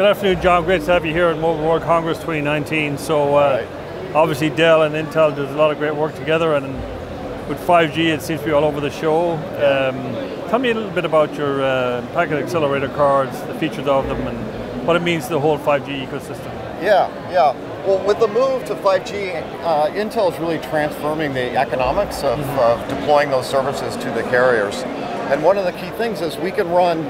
Good afternoon, Jon. Great to have you here at Mobile World Congress 2019. So, uh, obviously, Dell and Intel does a lot of great work together, and with 5G, it seems to be all over the show. Um, tell me a little bit about your uh, packet accelerator cards, the features of them, and what it means to the whole 5G ecosystem. Yeah, yeah. Well, with the move to 5G, uh, Intel is really transforming the economics of, mm-hmm. of deploying those services to the carriers. And one of the key things is we can run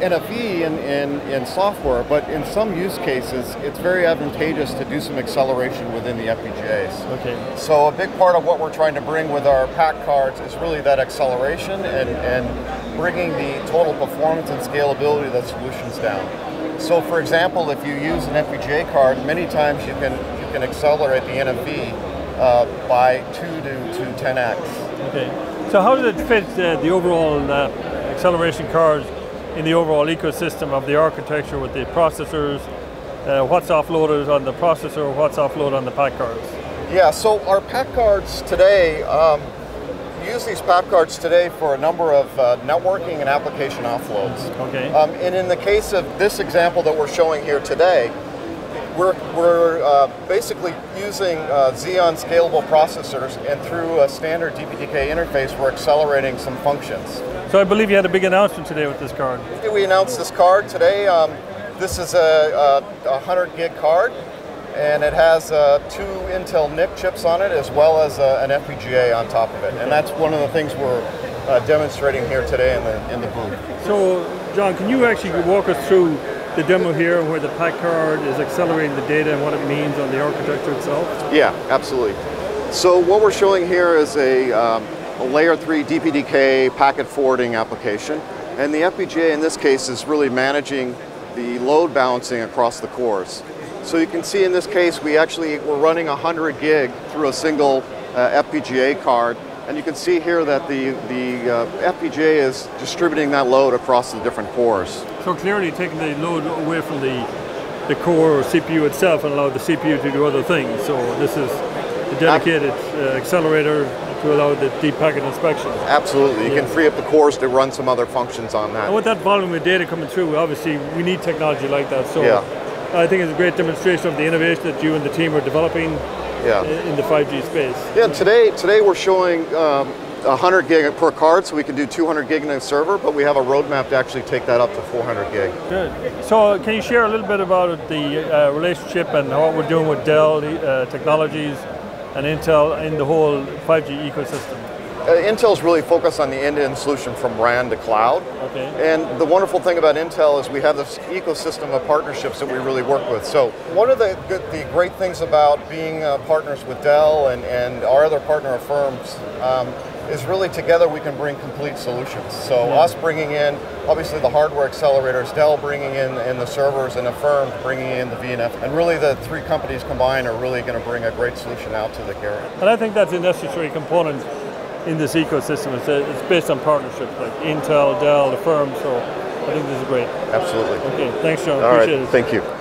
NFV in, in, in software, but in some use cases, it's very advantageous to do some acceleration within the FPGAs. Okay. So a big part of what we're trying to bring with our PAC cards is really that acceleration and, and bringing the total performance and scalability of the solutions down. So for example, if you use an FPGA card, many times you can, you can accelerate the NFV uh, by 2 to, to 10x. Okay. So how does it fit uh, the overall uh, acceleration cards in the overall ecosystem of the architecture with the processors, uh, what's offloaded on the processor, what's offloaded on the PAC cards? Yeah, so our PAC cards today, um, use these PAC cards today for a number of uh, networking and application offloads. Okay. Um, and in the case of this example that we're showing here today, we're, we're uh, basically using uh, Xeon scalable processors and through a standard DPDK interface, we're accelerating some functions. So I believe you had a big announcement today with this card. We announced this card today. Um, this is a, a, 100 gig card and it has uh, two Intel NIC chips on it as well as uh, an FPGA on top of it. And that's one of the things we're uh, demonstrating here today in the, in the booth. So Jon, can you actually walk us through the demo here where the PAC card is accelerating the data and what it means on the architecture itself? Yeah, absolutely. So what we're showing here is a, um, a layer 3 DPDK packet forwarding application. And the FPGA in this case is really managing the load balancing across the cores. So you can see in this case we actually we're running 100 gig through a single uh, FPGA card and you can see here that the, the uh, FPGA is distributing that load across the different cores. So clearly taking the load away from the, the core or CPU itself and allow the CPU to do other things. So this is a dedicated uh, accelerator to allow the deep packet inspection. Absolutely, you yeah. can free up the cores to run some other functions on that. And with that volume of data coming through, obviously we need technology like that. So yeah. I think it's a great demonstration of the innovation that you and the team are developing yeah. in the 5G space. Yeah, today today we're showing um, 100 gig per card, so we can do 200 gig in a server, but we have a roadmap to actually take that up to 400 gig. Good. So can you share a little bit about the uh, relationship and what we're doing with Dell uh, Technologies and Intel in the whole 5G ecosystem? Uh, Intel's really focused on the end-to-end solution from RAN to cloud. Okay. And the wonderful thing about Intel is we have this ecosystem of partnerships that we really work with. So one of the, the great things about being uh, partners with Dell and, and our other partner firms um, is really together we can bring complete solutions. So yeah. us bringing in obviously the hardware accelerators, Dell bringing in, in the servers, and Affirmed bringing in the VNF, and really the three companies combined are really going to bring a great solution out to the carrier. And I think that's a necessary component in this ecosystem. It's, a, it's based on partnerships like Intel, Dell, the firm. So I think this is great. Absolutely. Okay, thanks, Jon. All Appreciate right. it. Thank you.